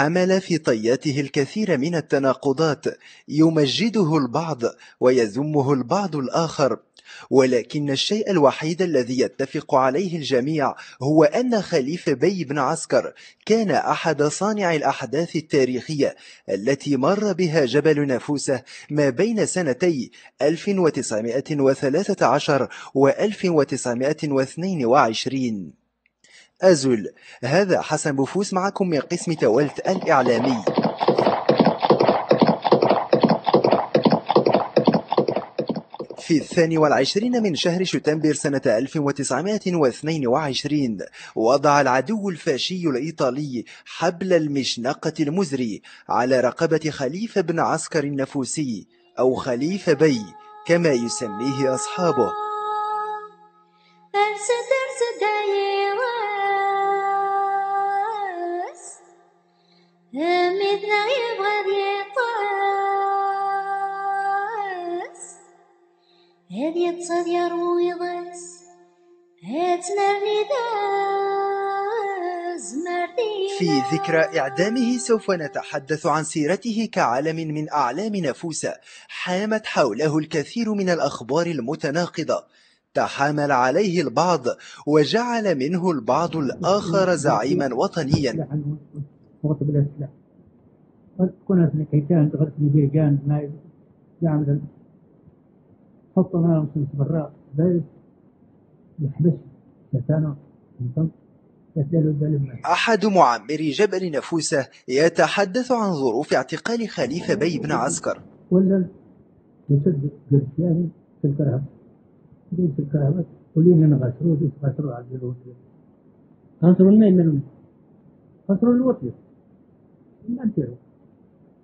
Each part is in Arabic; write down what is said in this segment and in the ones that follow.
حمل في طياته الكثير من التناقضات يمجده البعض ويذمه البعض الآخر. ولكن الشيء الوحيد الذي يتفق عليه الجميع هو أن خليفة بي بن عسكر كان أحد صانع الأحداث التاريخية التي مر بها جبل نافوسة ما بين سنتي 1913 و 1922 أزل هذا حسن بوفوس معكم من قسم تولت الإعلامي. في الثاني والعشرين من شهر شتنبر سنة 1922 وضع العدو الفاشي الإيطالي حبل المشنقة المزري على رقبة خليفة بن عسكر النفوسي أو خليفة بي كما يسميه أصحابه. داز في ذكرى إعدامه سوف نتحدث عن سيرته كعالم من أعلام نفوسة حامت حوله الكثير من الأخبار المتناقضة. تحامل عليه البعض وجعل منه البعض الآخر زعيما وطنيا. كنا في ما يعمل أنا في برا بيت يحبس مكانه أحد معمري جبل نفوسة يتحدث عن ظروف اعتقال خليفة بي بن عسكر. ولا يسد قرشاني في الكرهب في الكرهبة. ولين ينغسروا يتغسروا على الجلود غسروا لنا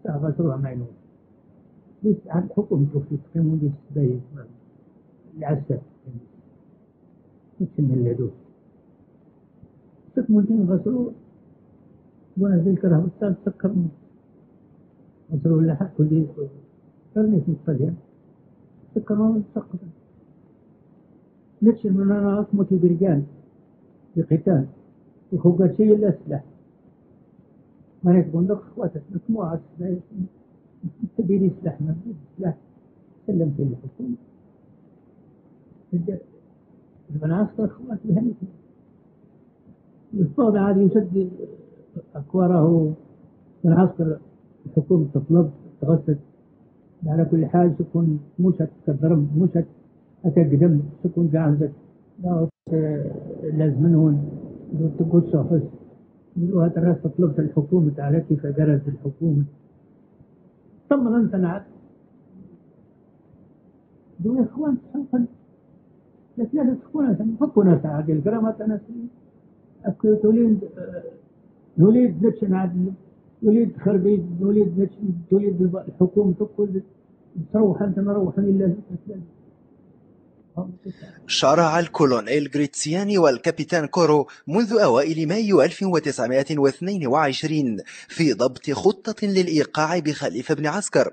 غسروا ما ينوم ليش عن حكم توفيق قيمون ليش باين العسكر مش من اللدود. تكملتين غسلوا وأنا زي الكره أستاذ سكرني غسلوا اللحى كل كرني مستجع سكروا سقط نتشل من أنا اكمتي برجال في قتال. وخوقات شيء إلا سلاح ما يكون لك اخواتك مجموعة تبيني سلاح من سلاح سلمت الحكومة. المناصر اخوات بهنيتي الفوضى عادي يسد أكواره. من عسكر الحكومة تطلب تغسل. على كل حال تكون موسى كالضرب موسى أتقدم تكون جاهزة لازمنهم تقول صافس يقولوا هذا الرأس طلبت الحكومة على كيف درس الحكومة؟ ثم أنت نعت دول إخوان سوف لكن لا تكون حكونا سعادة الكرامة أنا توليد نوليد نتشن عدل نوليد خربيد نوليد نتشن توليد الحكومة تقول تروح أنت نروح لله شرع الكولونيل غريتسياني والكابيتان كورو منذ أوائل مايو 1922 في ضبط خطة للإيقاع بخليفة بن عسكر.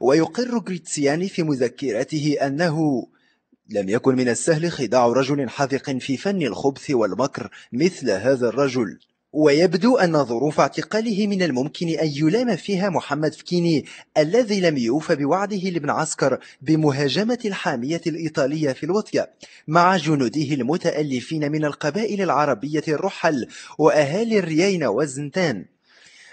ويقر غريتسياني في مذكرته أنه لم يكن من السهل خداع رجل حذق في فن الخبث والمكر مثل هذا الرجل. ويبدو أن ظروف اعتقاله من الممكن أن يلام فيها محمد فكيني الذي لم يوف بوعده لابن عسكر بمهاجمة الحامية الإيطالية في الوطية مع جنوده المتألفين من القبائل العربية الرحل وأهالي الريين والزنتان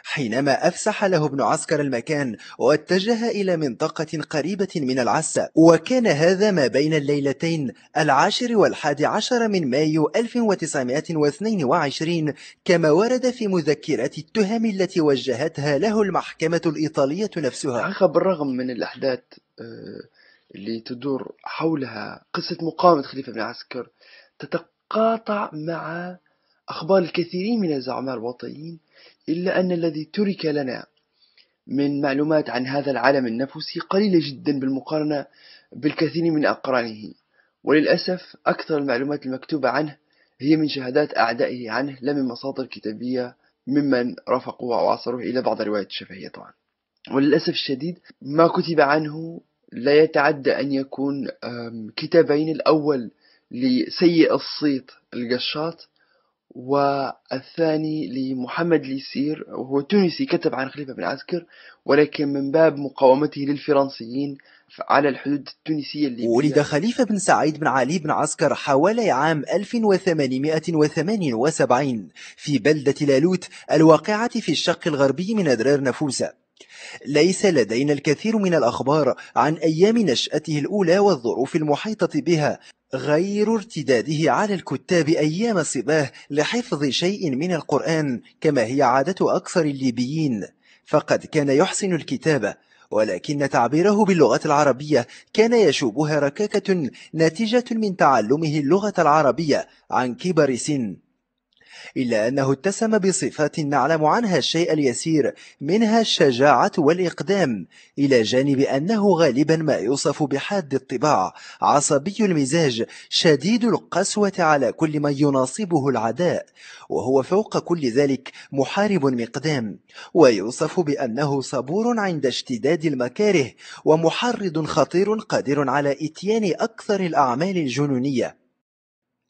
حينما أفسح له ابن عسكر المكان واتجه إلى منطقة قريبة من العسة وكان هذا ما بين الليلتين العاشر والحادي عشر من مايو 1922 كما ورد في مذكرات التهم التي وجهتها له المحكمة الإيطالية نفسها. بالرغم من الأحداث آه، اللي تدور حولها قصة مقاومة خليفة بن عسكر تتقاطع مع أخبار الكثيرين من الزعماء الوطنيين إلا أن الذي ترك لنا من معلومات عن هذا العالم النفسي قليلة جدا بالمقارنة بالكثير من أقرانه. وللأسف أكثر المعلومات المكتوبة عنه هي من شهادات أعدائه عنه لا من مصادر كتابية ممن رافقوه أو عاصروه إلى بعض الروايات الشفهية طبعا. وللأسف الشديد ما كتب عنه لا يتعدى أن يكون كتابين الأول لسيء الصيت القشاط والثاني لمحمد ليسير وهو تونسي كتب عن خليفة بن عسكر ولكن من باب مقاومته للفرنسيين على الحدود التونسية الليبية. ولد خليفة بن سعيد بن علي بن عسكر حوالي عام 1878 في بلدة لالوت الواقعة في الشق الغربي من أدرار نفوسة ليس لدينا الكثير من الأخبار عن أيام نشأته الأولى والظروف المحيطة بها غير ارتداده على الكتاب أيام صباه لحفظ شيء من القرآن كما هي عادة أكثر الليبيين. فقد كان يحسن الكتابة ولكن تعبيره باللغة العربية كان يشوبها ركاكة ناتجة من تعلمه اللغة العربية عن كبر سن. إلا أنه اتسم بصفات نعلم عنها الشيء اليسير منها الشجاعة والإقدام إلى جانب أنه غالبا ما يوصف بحاد الطباع. عصبي المزاج شديد القسوة على كل من يناصبه العداء وهو فوق كل ذلك محارب مقدام. ويوصف بأنه صبور عند اشتداد المكاره ومحرض خطير قادر على إتيان أكثر الأعمال الجنونية.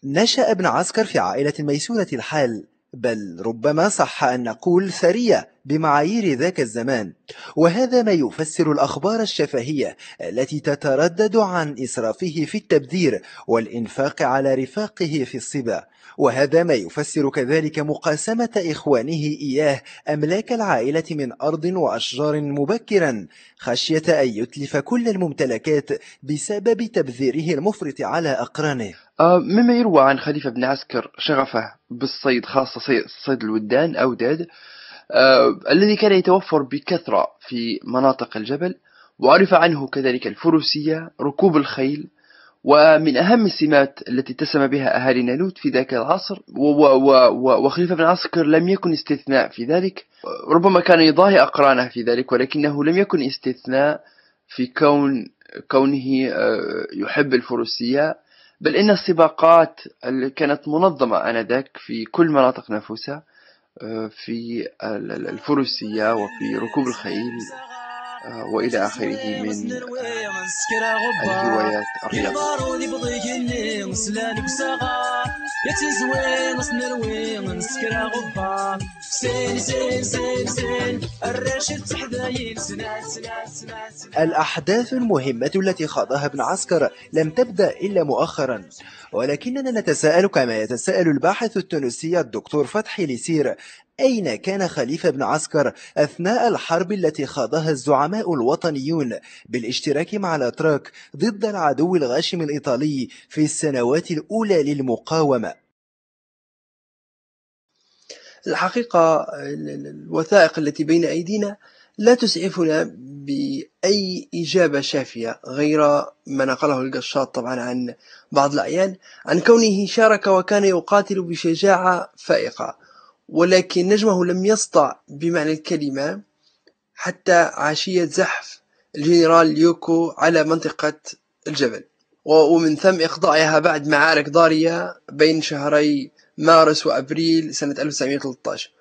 نشأ ابن عسكر في عائلة ميسورة الحال بل ربما صح أن نقول ثرية بمعايير ذاك الزمان. وهذا ما يفسر الأخبار الشفهية التي تتردد عن إسرافه في التبذير والإنفاق على رفاقه في الصبا. وهذا ما يفسر كذلك مقاسمة إخوانه إياه أملاك العائلة من أرض وأشجار مبكرا خشية أن يتلف كل الممتلكات بسبب تبذيره المفرط على أقرانه. آه، مما يروى عن خليفة بن عسكر شغفه بالصيد خاصة صيد الودان أو داد آه، الذي كان يتوفر بكثرة في مناطق الجبل وعرف عنه كذلك الفروسية ركوب الخيل ومن أهم السمات التي اتسم بها أهالي نالوت في ذاك العصر وخليفة بن عسكر لم يكن استثناء في ذلك ربما كان يضاهي أقرانه في ذلك ولكنه لم يكن استثناء في كون كونه آه، يحب الفروسية بل إن السباقات اللي كانت منظمة آنذاك في كل مناطق آه، في الفروسية وفي ركوب الخيل آه، وإلى آخره من الهوايات الرياضية سين سين سين سين الراشد الأحداث المهمة التي خاضها ابن عسكر لم تبدأ إلا مؤخرا. ولكننا نتساءل كما يتساءل الباحث التونسي الدكتور فتحي لسير أين كان خليفة بن عسكر أثناء الحرب التي خاضها الزعماء الوطنيون بالاشتراك مع الأتراك ضد العدو الغاشم الإيطالي في السنوات الأولى للمقاومة؟ الحقيقة الوثائق التي بين أيدينا لا تسعفنا بأي إجابة شافية غير ما نقله القشاط طبعا عن بعض الأعيان عن كونه شارك وكان يقاتل بشجاعة فائقة. ولكن نجمه لم يسطع بمعنى الكلمة حتى عشية زحف الجنرال يوكو على منطقة الجبل. ومن ثم إخضاعها بعد معارك ضارية بين شهري مارس وأبريل سنة 1913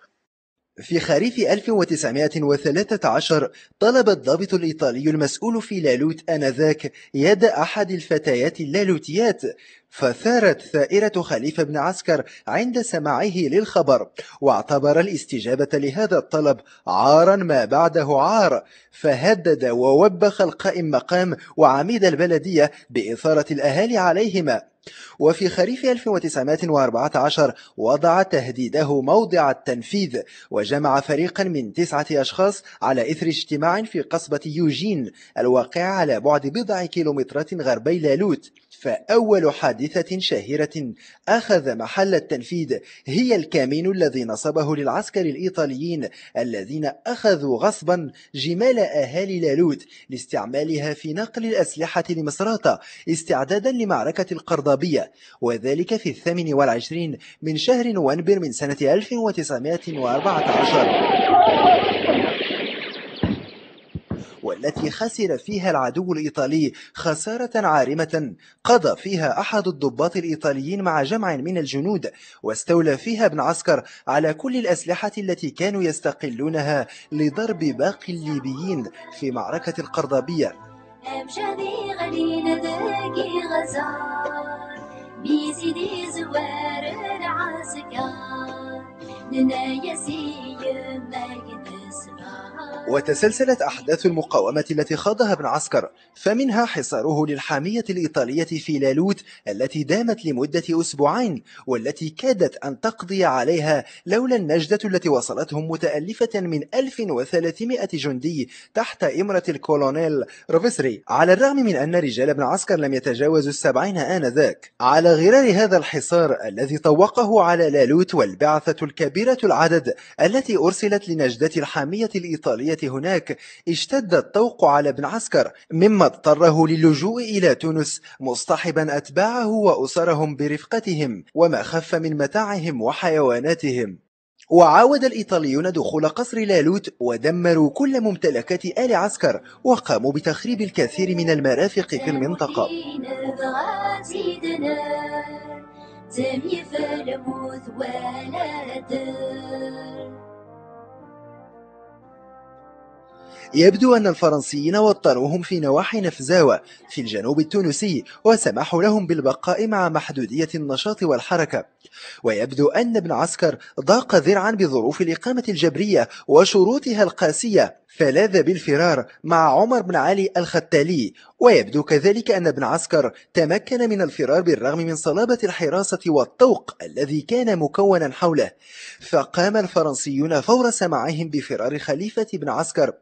في خريف 1913 طلب الضابط الإيطالي المسؤول في لالوت آنذاك يد أحد الفتيات اللالوتيات فثارت ثائرة خليفة بن عسكر عند سماعه للخبر واعتبر الاستجابة لهذا الطلب عارا ما بعده عار فهدد ووبخ القائم مقام وعميد البلدية بإثارة الأهالي عليهما. وفي خريف 1914 وضع تهديده موضع التنفيذ وجمع فريقا من تسعة أشخاص على إثر اجتماع في قصبة يوجين الواقع على بعد بضع كيلومترات غربي لالوت. فأول حادثة شهيرة أخذ محل التنفيذ هي الكامين الذي نصبه للعسكر الإيطاليين الذين أخذوا غصبا جمال أهالي لالوت لاستعمالها في نقل الأسلحة لمصراتة استعدادا لمعركة القرضابية وذلك في الثامن والعشرين من شهر نوفمبر من سنة 1914 والتي خسر فيها العدو الإيطالي خسارة عارمة. قضى فيها أحد الضباط الإيطاليين مع جمع من الجنود واستولى فيها ابن عسكر على كل الأسلحة التي كانوا يستقلونها لضرب باقي الليبيين في معركة القرضبية بيزيدي زوار العسكر لنا مجد وتسلسلت أحداث المقاومة التي خاضها ابن عسكر فمنها حصاره للحامية الإيطالية في لالوت التي دامت لمدة أسبوعين والتي كادت أن تقضي عليها لولا النجدة التي وصلتهم متألفة من 1300 جندي تحت إمرة الكولونيل روفسري على الرغم من أن رجال ابن عسكر لم يتجاوزوا السبعين آنذاك على غرار هذا الحصار الذي طوقه على لالوت والبعثة الكبيرة العدد التي أرسلت لنجدة الحامية الإيطالية هناك اشتد الطوق على ابن عسكر مما اضطره للجوء إلى تونس مصطحبا أتباعه وأسرهم برفقتهم وما خف من متاعهم وحيواناتهم. وعاود الإيطاليون دخول قصر لالوت ودمروا كل ممتلكات آل عسكر وقاموا بتخريب الكثير من المرافق في المنطقة. يبدو أن الفرنسيين وطنوهم في نواحي نفزاوة في الجنوب التونسي وسمحوا لهم بالبقاء مع محدودية النشاط والحركة. ويبدو أن ابن عسكر ضاق ذرعا بظروف الإقامة الجبرية وشروطها القاسية فلاذ بالفرار مع عمر بن علي الختالي. ويبدو كذلك أن ابن عسكر تمكن من الفرار بالرغم من صلابة الحراسة والطوق الذي كان مكونا حوله. فقام الفرنسيون فور سماعهم بفرار خليفة ابن عسكر.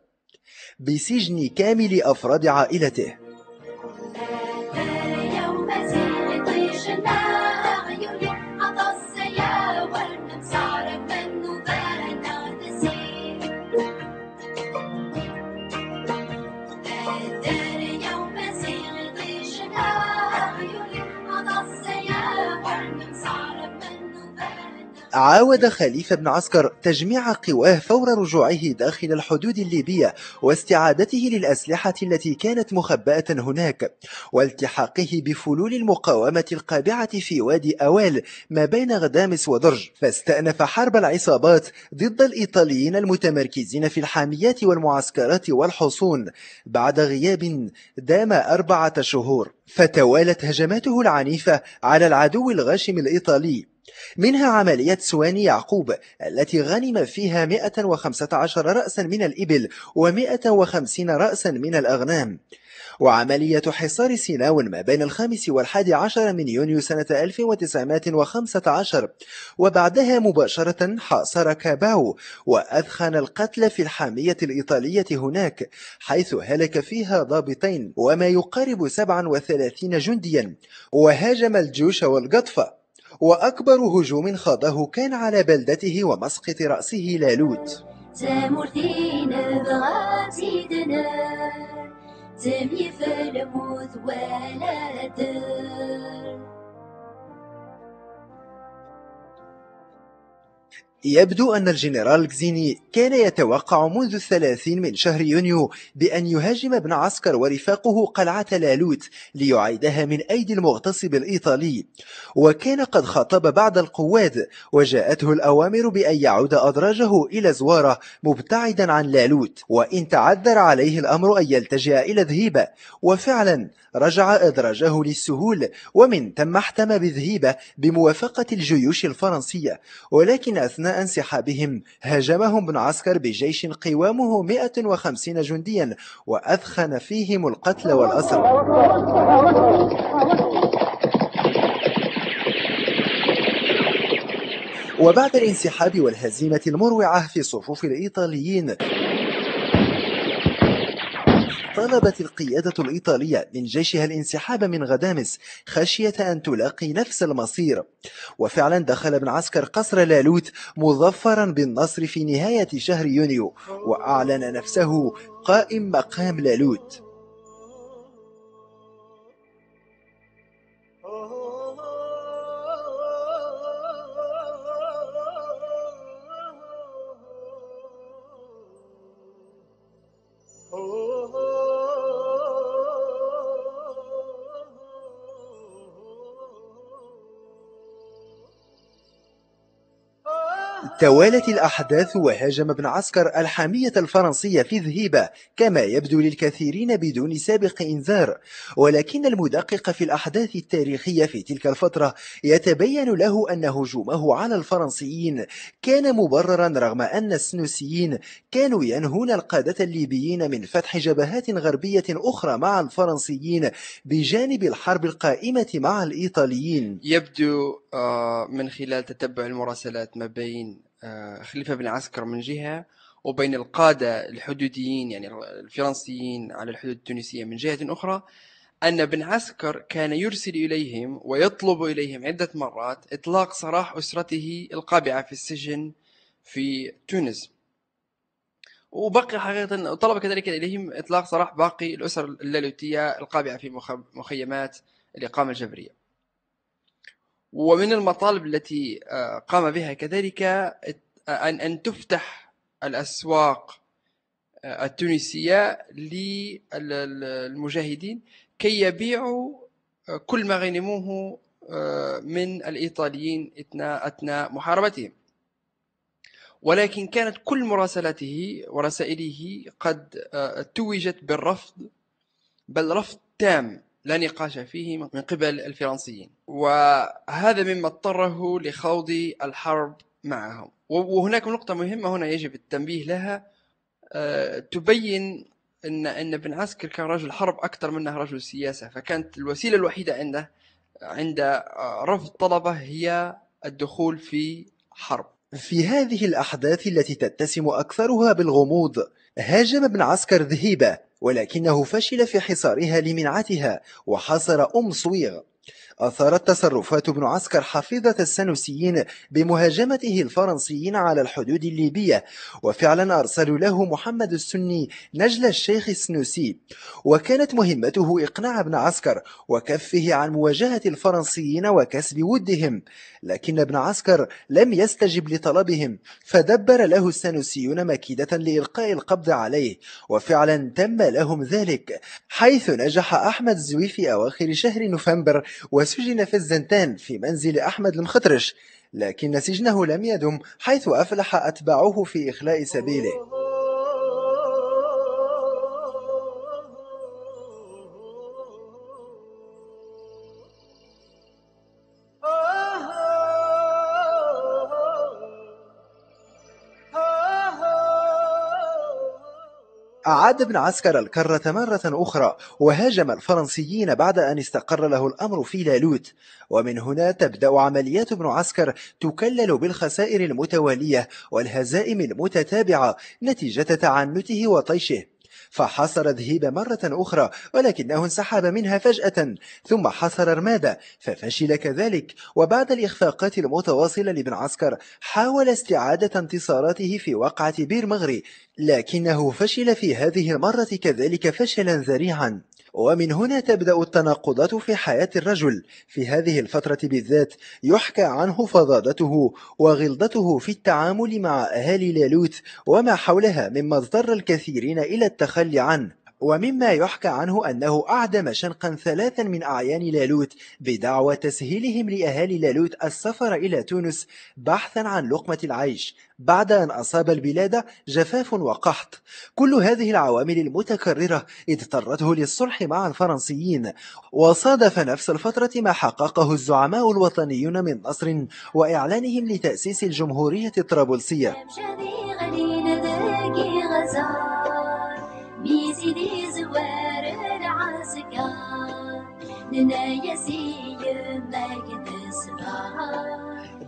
بسجن كامل أفراد عائلته. عاود خليفة بن عسكر تجميع قواه فور رجوعه داخل الحدود الليبية واستعادته للأسلحة التي كانت مخبأة هناك والتحاقه بفلول المقاومة القابعة في وادي أوال ما بين غدامس ودرج. فاستأنف حرب العصابات ضد الإيطاليين المتمركزين في الحاميات والمعسكرات والحصون بعد غياب دام أربعة شهور. فتوالت هجماته العنيفة على العدو الغاشم الإيطالي. منها عملية سواني يعقوب التي غنم فيها 115 رأسا من الإبل و150 رأسا من الأغنام. وعملية حصار سيناون ما بين الخامس والحادي عشر من يونيو سنة 1915 وبعدها مباشرة حاصر كاباو وأدخن القتل في الحامية الإيطالية هناك حيث هلك فيها ضابطين وما يقارب 37 جنديا. وهاجم الجيوش والقطفة. وأكبر هجوم خاضه كان على بلدته ومسقط رأسه لالوت. الموت ولا يبدو أن الجنرال كزيني كان يتوقع منذ الثلاثين من شهر يونيو بأن يهاجم ابن عسكر ورفاقه قلعة لالوت ليعيدها من أيدي المغتصب الإيطالي. وكان قد خاطب بعض القواد وجاءته الأوامر بأن يعود أدراجه إلى زوارة مبتعدا عن لالوت. وإن تعذر عليه الأمر أن يلتجئ إلى ذهيبة وفعلا رجع أدراجه للسهول ومن ثم احتم بذهيبة بموافقة الجيوش الفرنسية. ولكن أثناء انسحابهم هاجمهم بن عسكر بجيش قوامه 150 جنديا وأثخن فيهم القتل والأسر. وبعد الانسحاب والهزيمة المروعة في صفوف الإيطاليين طلبت القيادة الإيطالية من جيشها الانسحاب من غدامس خشية أن تلاقي نفس المصير. وفعلا دخل ابن عسكر قصر لالوت مظفرا بالنصر في نهاية شهر يونيو وأعلن نفسه قائم مقام لالوت توالت الأحداث وهاجم ابن عسكر الحامية الفرنسية في ذهيبة كما يبدو للكثيرين بدون سابق إنذار. ولكن المدقق في الأحداث التاريخية في تلك الفترة يتبين له أن هجومه على الفرنسيين كان مبررا رغم أن السنوسيين كانوا ينهون القادة الليبيين من فتح جبهات غربية أخرى مع الفرنسيين بجانب الحرب القائمة مع الإيطاليين. يبدو آه، من خلال تتبع المراسلات ما بين خليفة بن عسكر من جهة وبين القادة الحدوديين يعني الفرنسيين على الحدود التونسية من جهة أخرى أن بن عسكر كان يرسل إليهم ويطلب إليهم عدة مرات إطلاق سراح أسرته القابعة في السجن في تونس. وبقي حقيقة طلب كذلك إليهم إطلاق سراح باقي الأسر اللالوتية القابعة في مخيمات الإقامة الجبرية. ومن المطالب التي آه، قام بها كذلك أن أن تفتح الأسواق آه، التونسية للمجاهدين كي يبيعوا آه، كل ما غنموه من الإيطاليين أثناء محاربتهم. ولكن كانت كل مراسلاته ورسائله قد توجت بالرفض بل رفض تام. لا نقاش فيه من قبل الفرنسيين. وهذا مما اضطره لخوض الحرب معهم. وهناك نقطة مهمة هنا يجب التنبيه لها. آه، تبين ان إن بن عسكر كان رجل حرب أكثر منه رجل سياسة. فكانت الوسيلة الوحيدة عنده عند آه، رفض طلبه هي الدخول في حرب. في هذه الأحداث التي تتسم أكثرها بالغموض هاجم ابن عسكر ذهيبة ولكنه فشل في حصارها لمنعتها وحاصر أم صويغ. أثارت تصرفات ابن عسكر حفيظة السنوسيين بمهاجمته الفرنسيين على الحدود الليبية وفعلا أرسلوا له محمد السني نجل الشيخ السنوسي. وكانت مهمته إقناع ابن عسكر وكفه عن مواجهة الفرنسيين وكسب ودهم لكن ابن عسكر لم يستجب لطلبهم فدبر له السنوسيون مكيدة لإلقاء القبض عليه وفعلا تم لهم ذلك حيث نجح أحمد زوي في أواخر شهر نوفمبر وسجن في الزنتان في منزل أحمد المخطرش لكن سجنه لم يدم حيث أفلح أتباعه في إخلاء سبيله. أعاد ابن عسكر الكرة مرة أخرى وهاجم الفرنسيين بعد أن استقر له الأمر في لالوت. ومن هنا تبدأ عمليات ابن عسكر تكلل بالخسائر المتوالية والهزائم المتتابعة نتيجة تعنته وطيشه. فحاصر ذهيب مرة أخرى ولكنه انسحب منها فجأة ثم حاصر رمادة ففشل كذلك. وبعد الإخفاقات المتواصلة لابن عسكر حاول استعادة انتصاراته في وقعة بير مغري لكنه فشل في هذه المرة كذلك فشلا ذريعا. ومن هنا تبدأ التناقضات في حياة الرجل. في هذه الفترة بالذات يحكى عنه فظاظته وغلظته في التعامل مع أهالي لالوت وما حولها مما اضطر الكثيرين إلى التخلي عنه. ومما يحكى عنه أنه أعدم شنقا ثلاثا من أعيان لالوت بدعوى تسهيلهم لأهالي لالوت السفر إلى تونس بحثا عن لقمة العيش. بعد أن أصاب البلاد جفاف وقحط. كل هذه العوامل المتكررة اضطرته للصلح مع الفرنسيين. وصادف نفس الفترة ما حققه الزعماء الوطنيون من نصر وإعلانهم لتأسيس الجمهورية الطرابلسية.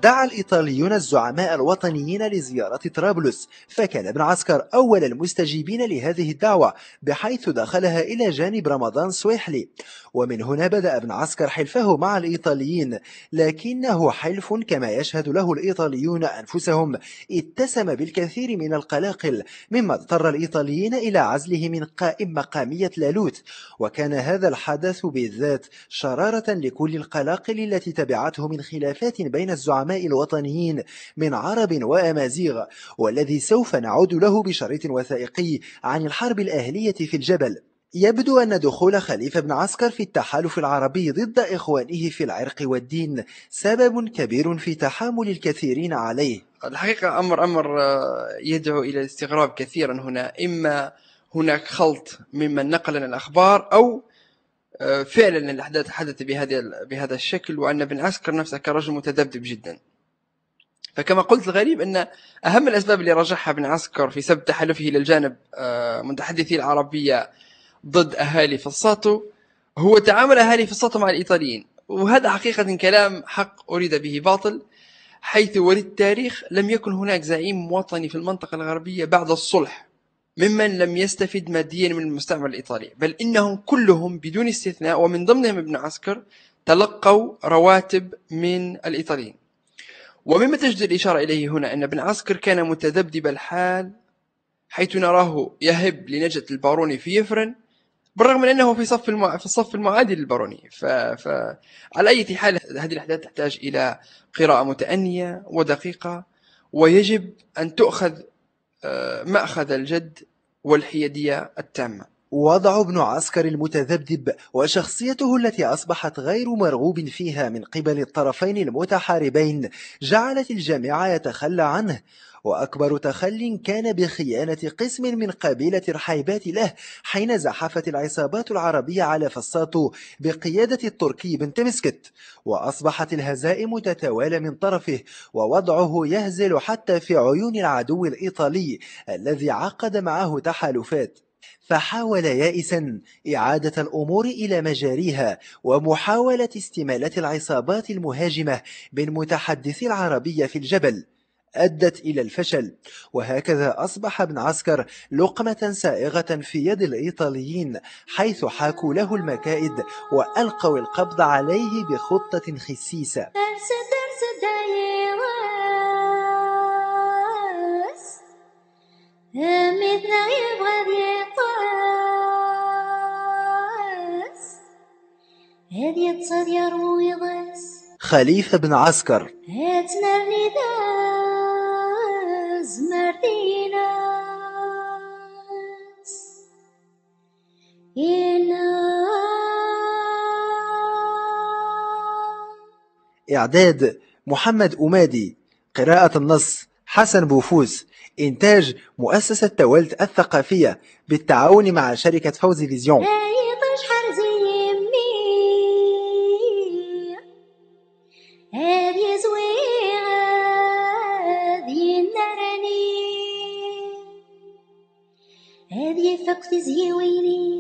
دعا الإيطاليون الزعماء الوطنيين لزيارة طرابلس فكان ابن عسكر أول المستجيبين لهذه الدعوة بحيث دخلها إلى جانب رمضان سويحلي. ومن هنا بدأ ابن عسكر حلفه مع الإيطاليين لكنه حلف كما يشهد له الإيطاليون أنفسهم. اتسم بالكثير من القلاقل مما اضطر الإيطاليين إلى عزله من قائم مقامية لالوت. وكان هذا الحدث بالذات شرارة لكل القلاقل التي تبعته من خلافات بين الزعماء الوطنيين من عرب وأمازيغ. والذي سوف نعود له بشريط وثائقي عن الحرب الأهلية في الجبل. يبدو أن دخول خليفة بن عسكر في التحالف العربي ضد إخوانه في العرق والدين سبب كبير في تحامل الكثيرين عليه. الحقيقة أمر أمر آه، يدعو إلى الاستغراب كثيرا هنا. إما هناك خلط ممن نقل لنا الأخبار أو آه، فعلا الأحداث حدث بهذا بهذا الشكل وأن بن عسكر نفسه كرجل متذبذب جدا. فكما قلت الغريب أن أهم الأسباب اللي رجحها بن عسكر في سبب تحالفه إلى الجانب آه، متحدثي العربية ضد أهالي فصاتو هو تعامل أهالي فصاتو مع الإيطاليين. وهذا حقيقة كلام حق أريد به باطل حيث وللتاريخ لم يكن هناك زعيم وطني في المنطقة الغربية بعد الصلح ممن لم يستفد ماديا من المستعمر الإيطالي. بل إنهم كلهم بدون استثناء ومن ضمنهم ابن عسكر تلقوا رواتب من الإيطاليين. ومما تجد الإشارة إليه هنا أن ابن عسكر كان متذبذب الحال حيث نراه يهب لنجدة الباروني في يفرن بالرغم من أنه في صف المع... في الصف المعادي للباروني ف... ف على أي حال هذه الأحداث تحتاج إلى قراءة متأنية ودقيقة ويجب أن تؤخذ آه، مأخذ الجد والحيادية التامة. وضع ابن عسكر المتذبذب وشخصيته التي أصبحت غير مرغوب فيها من قبل الطرفين المتحاربين جعلت الجميع يتخلى عنه. وأكبر تخل كان بخيانة قسم من قبيلة رحيبات له حين زحفت العصابات العربية على فصاتو بقيادة التركي بن تمسكت وأصبحت الهزائم تتوالى من طرفه ووضعه يهزل حتى في عيون العدو الإيطالي الذي عقد معه تحالفات. فحاول يائسا إعادة الأمور إلى مجاريها ومحاولة استمالة العصابات المهاجمة بالمتحدث العربية في الجبل. أدت إلى الفشل. وهكذا أصبح ابن عسكر لقمة سائغة في يد الإيطاليين حيث حاكوا له المكائد وألقوا القبض عليه بخطة خسيسة. خليفة بن عسكر. إعداد محمد أمادي قراءة النص حسن بوفوز إنتاج مؤسسة توالت الثقافية بالتعاون مع شركة فوزي فيزيون. هذه فقت زيوينيس